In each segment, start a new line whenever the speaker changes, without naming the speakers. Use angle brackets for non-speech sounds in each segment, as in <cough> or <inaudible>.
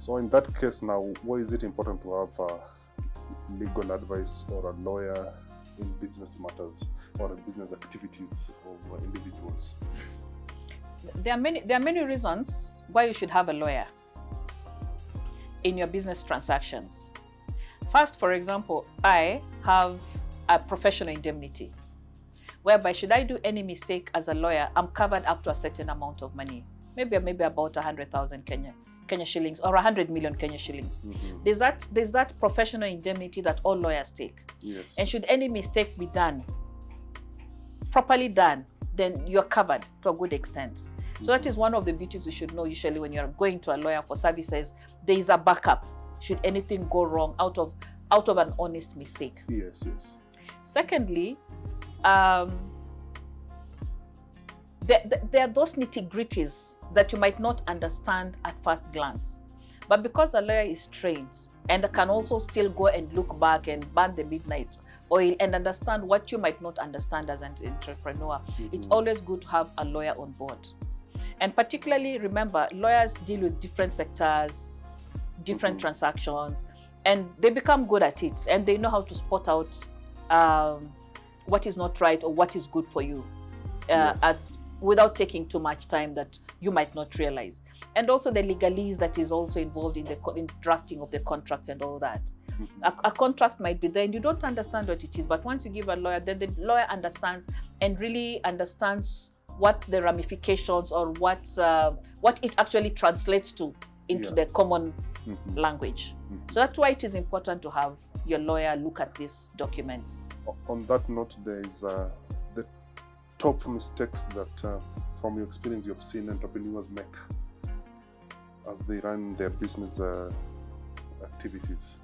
So in that case now, why is it important to have legal advice or a lawyer in business matters or in business activities of individuals?
There are many there are many reasons why you should have a lawyer in your business transactions. First, for example, I have a professional indemnity whereby should I do any mistake as a lawyer, I'm covered up to a certain amount of money. Maybe maybe about 100,000 Kenya Kenya shillings or 100 million Kenya shillings.
Mhm.
There's that there's that professional indemnity that all lawyers take.
Yes.
And should any mistake be done, properly done, then you're covered to a good extent. So that is one of the beauties you should know usually when you're going to a lawyer for services. There is a backup should anything go wrong out of out of an honest mistake.
Yes, yes.
Secondly, um, there, there- are those nitty gritties that you might not understand at first glance. But because a lawyer is trained and can also still go and look back and burn the midnight oil and understand what you might not understand as an entrepreneur, it's
Mhm.
always good to have a lawyer on board. And particularly, remember, lawyers deal with different sectors, different
Mhm.
transactions, and they become good at it and they know how to spot out um, what is not right or what is good for you uh,
Yes.
at, without taking too much time that you might not realize. And also the legalese that is also involved in the co- in drafting of the contracts and all that.
Mhm.
A, a contract might be there and you don't understand what it is, but once you give a lawyer, then the lawyer understands and really understands what the ramifications or what uh, what it actually translates to into
Yeah.
the common
Mhm.
language.
Mhm.
So that's why it is important to have your lawyer look at these documents.
On that note, there is uh, the top mistakes that, uh, from your experience, you have seen entrepreneurs make as they run their business uh, activities.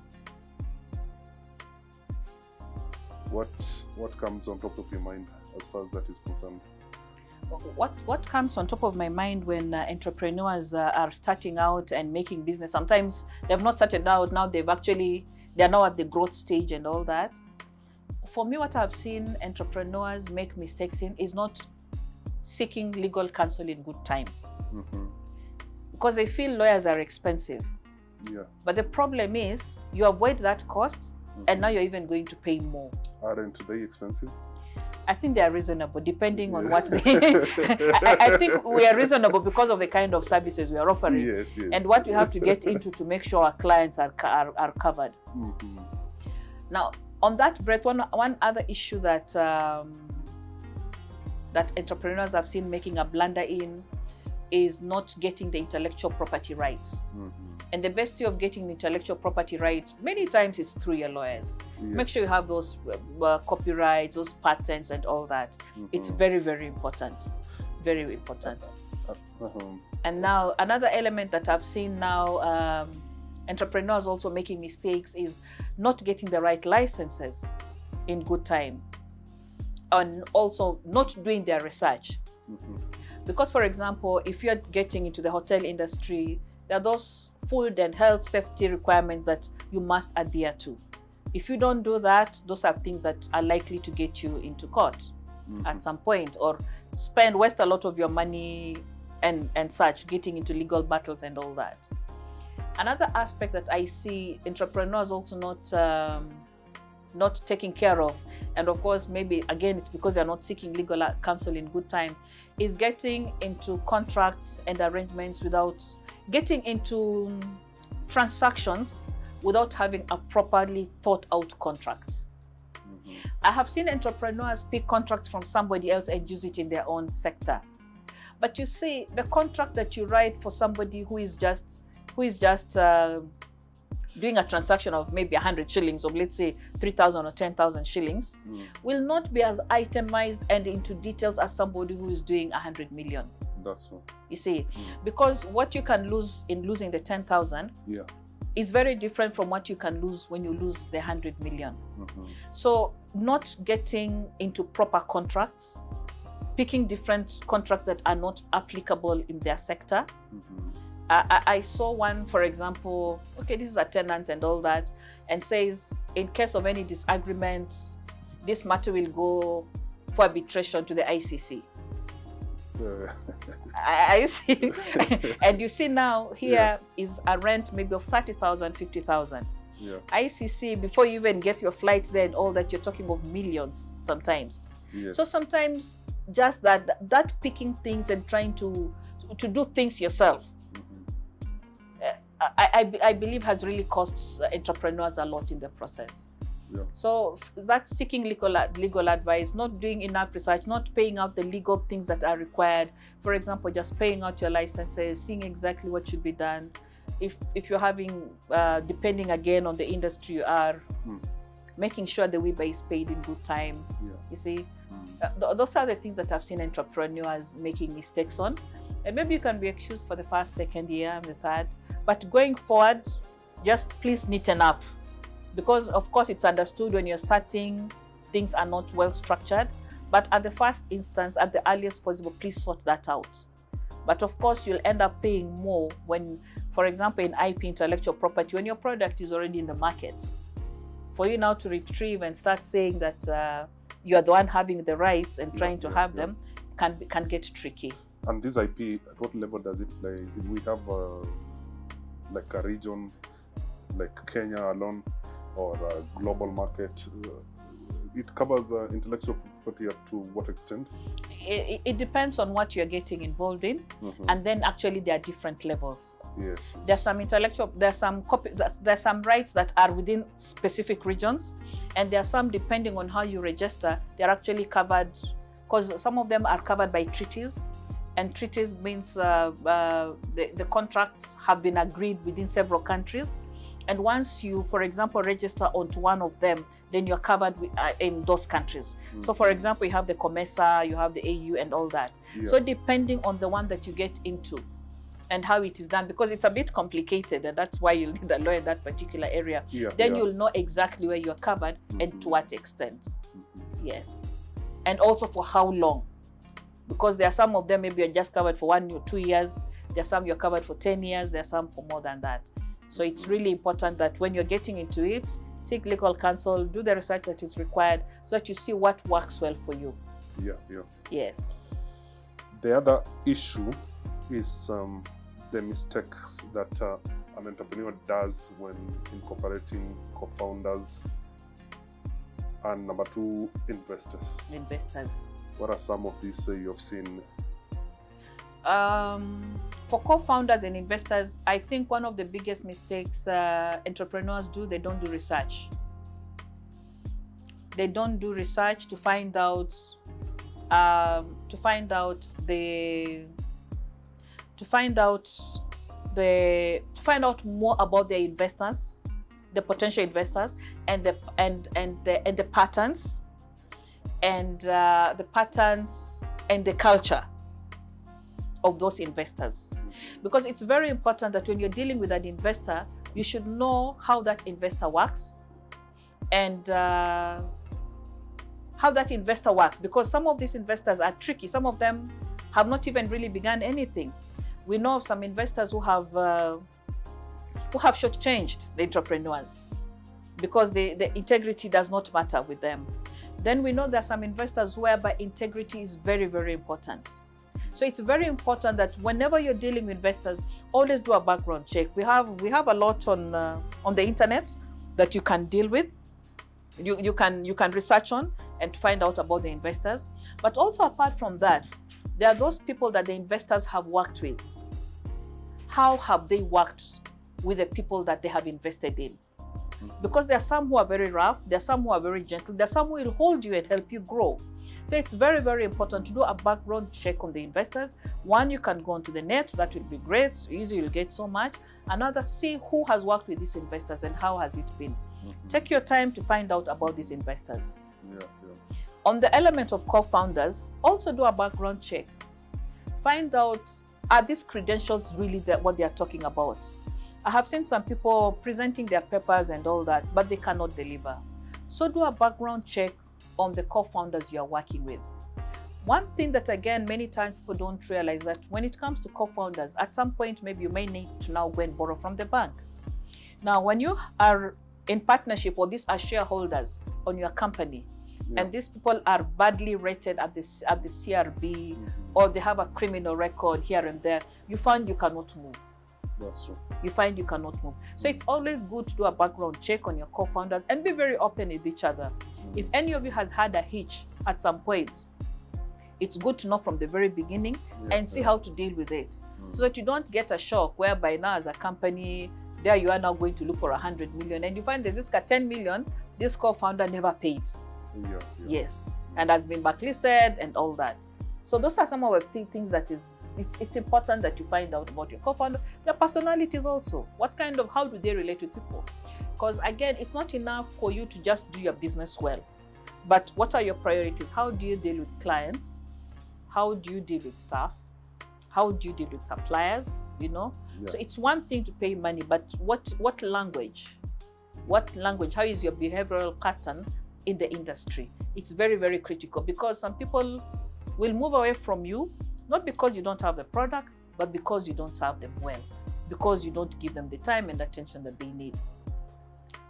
What what comes on top of your mind as far as that is concerned?
What what comes on top of my mind when uh, entrepreneurs uh, are starting out and making business? Sometimes they've not started out. Now they've actually they're now at the growth stage and all that. For me, what I've seen entrepreneurs make mistakes in is not seeking legal counsel in good time
hmm
because they feel lawyers are expensive.
Yeah.
But the problem is you avoid that cost and now you're even going to pay more.
aren't they expensive?
I think they are reasonable depending on what they. <laughs> I, I think we are reasonable because of the kind of services we are offering
Yes, yes.
and what we have to get <laughs> into to make sure our clients are, are, are covered.
Mhm.
Now, on that breath, one, one other issue that um, that entrepreneurs have seen making a blunder in is not getting the intellectual property rights.
Mhm.
And the best way of getting intellectual property rights, many times it's through your lawyers. Make sure you have those uh, uh, copyrights, those patents, and all that. It's
Mhm.
very, very important. Very important.
Uh-huh.
And now another element that I've seen now, um, entrepreneurs also making mistakes is not getting the right licenses in good time, and also not doing their research.
Mhm.
Because, for example, if you're getting into the hotel industry, there are those food and health safety requirements that you must adhere to. If you don't do that, those are things that are likely to get you into court
Mhm.
at some point or spend waste a lot of your money and and such getting into legal battles and all that another aspect that i see entrepreneurs also not um, not taking care of and of course maybe again it's because they're not seeking legal counsel in good time is getting into contracts and arrangements without getting into transactions without having a properly thought out contract
Mhm.
I have seen entrepreneurs pick contracts from somebody else and use it in their own sector. But you see, the contract that you write for somebody who is just who is just uh, doing a transaction of maybe 100 shillings or let's say 3,000 or 10,000 shillings
Mm.
will not be as itemized and into details as somebody who is doing 100 million.
That's all.
You see,
Mm.
because what you can lose in losing the 10,000
Yeah.
is very different from what you can lose when you lose the 100 million.
Mhm.
So, not getting into proper contracts, picking different contracts that are not applicable in their sector.
Mhm.
I, I, I saw one, for example, okay, this is a tenant and all that, and says, in case of any disagreement, this matter will go for arbitration to the ICC.
Uh,
I, I see. <laughs> and you see now here is
Yeah.
a rent maybe of 30,000, 50,000.
yeah,
ICC, before you even get your flights there and all that, you're talking of millions sometimes.
yes.
So sometimes just that that picking things and trying to to do things yourself. I, I, I believe has really cost entrepreneurs a lot in the process.
Yeah.
So that's seeking legal legal advice, not doing enough research, not paying out the legal things that are required. For example, just paying out your licenses, seeing exactly what should be done. If if you're having, uh, depending again on the industry you are,
Mm.
making sure the WIBA is paid in good time.
Yeah.
You see,
Mm.
uh, th- those are the things that I've seen entrepreneurs making mistakes on. And maybe you can be excused for the first, second year, and the third. But going forward, just please neaten up. Because, of course, it's understood when you're starting, things are not well structured. But at the first instance, at the earliest possible, please sort that out. But of course, you'll end up paying more when, for example, in IP intellectual property, when your product is already in the market. For you now to retrieve and start saying that uh, you are the one having the rights and
Yeah,
trying to
yeah,
have
yeah.
them can can get tricky.
And this IP, at what level does it play? Do we have uh, like a region like Kenya alone or a global market? Uh, it covers uh, intellectual property up to what extent?
It, it- depends on what you're getting involved in,
Mhm.
and then actually there are different levels.
yes.
There's some intellectual, there's some copy, there's, there's some rights that are within specific regions, and there are some depending on how you register. They're actually covered because some of them are covered by treaties, and treaties means uh, uh, the the contracts have been agreed within several countries, and once you, for example, register onto one of them, then you're covered with, uh, in those countries. So, for
Mhm.
example, you have the COMESA, you have the AU, and all that.
Yeah.
So depending on the one that you get into and how it is done, because it's a bit complicated, and that's why you'll need a lawyer in that particular area.
yeah,
Then
yeah.
you'll know exactly where you're covered and to
Mhm.
what extent.
Mhm.
Yes. And also for how long. Because there are some of them maybe you're just covered for one or two years. There are some you're covered for 10 years. There are some for more than that. So it's really important that when you're getting into it, seek legal counsel, do the research that is required so that you see what works well for you.
Yeah, yeah.
Yes.
The other issue is um, the mistakes that uh, an entrepreneur does when incorporating co-founders and number two, investors.
Investors.
What are some of these uh, you have seen?
um, for co-founders and investors, I think one of the biggest mistakes uh, entrepreneurs do they don't do research. They don't do research to find out um, to find out the to find out the to find out more about their investors, the potential investors, and the and and the and the patterns, and uh, the patterns and the culture of those investors. Because it's very important that when you're dealing with an investor, you should know how that investor works and uh, how that investor works. Because some of these investors are tricky. Some of them have not even really begun anything. We know of some investors who have uh, who have shortchanged the entrepreneurs because the, the integrity does not matter with them. Then we know there are some investors whereby integrity is very, very important. So it's very important that whenever you're dealing with investors, always do a background check. We have we have a lot on uh, on the internet that you can deal with. You, you can you can research on and find out about the investors. But also apart from that, there are those people that the investors have worked with. How have they worked with the people that they have invested in? Because there are some who are very rough, there are some who are very gentle, there are some who will hold you and help you grow. So it's very, very important to do a background check on the investors. One, you can go onto the net, that will be great, easy, you'll get so much. Another, see who has worked with these investors and how has it been. Mm-hmm. Take your time to find out about these investors.
Yeah, yeah.
On the element of co-founders, also do a background check. Find out are these credentials really the, what they are talking about. I have seen some people presenting their papers and all that, but they cannot deliver. So do a background check on the co-founders you are working with. One thing that again many times people don't realize that when it comes to co-founders, at some point maybe you may need to now go and borrow from the bank. Now, when you are in partnership or these are shareholders on your company,
Yeah.
and these people are badly rated at this at the CRB
Mhm.
or they have a criminal record here and there, you find you cannot move.
That's true.
You find you cannot move. So it's always good to do a background check on your co-founders and be very open with each other.
Mm.
If any of you has had a hitch at some point, it's good to know from the very beginning
Yeah,
and see
yeah.
how to deal with it
Mm.
so that you don't get a shock whereby now as a company there you are now going to look for a 100 million and you find there's this guy 10 million this co-founder never paid
Yeah, yeah.
yes and has been blacklisted and all that so those are some of the things that is it's, it's important that you find out about your co-founder. Their personalities also. What kind of how do they relate with people? Because again it's not enough for you to just do your business well. But what are your priorities? How do you deal with clients? How do you deal with staff? How do you deal with suppliers you know?
Yeah.
so it's one thing to pay money but what what language? What language? How is your behavioral pattern in the industry? It's very very critical because some people will move away from you not because you don't have the product but because you don't serve them well because you don't give them the time and attention that they need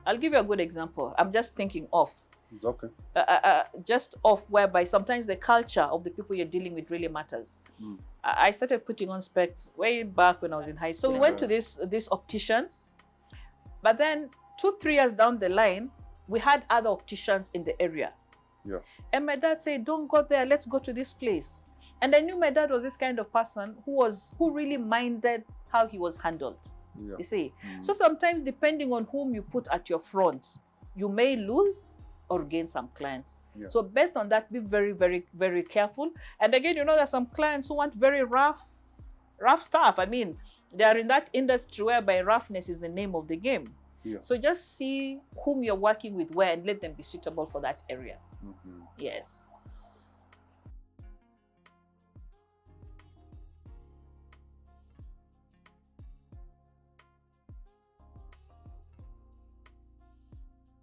i'll give you a good example i'm just thinking of
It's okay.
uh, uh, uh, just off whereby sometimes the culture of the people you're dealing with really matters.
Mm.
I I started putting on specs way back when I was in high school. So we went to this these opticians, but then two three years down the line, we had other opticians in the area.
Yeah.
And my dad said, "Don't go there. Let's go to this place." And I knew my dad was this kind of person who was who really minded how he was handled.
Yeah.
You see,
Mm.
so sometimes depending on whom you put at your front, you may lose or gain some clients.
Yeah.
So based on that, be very, very, very careful. And again, you know, there's some clients who want very rough, rough stuff. I mean, they are in that industry whereby roughness is the name of the game.
Yeah.
So just see whom you're working with where and let them be suitable for that area.
Mhm.
Yes.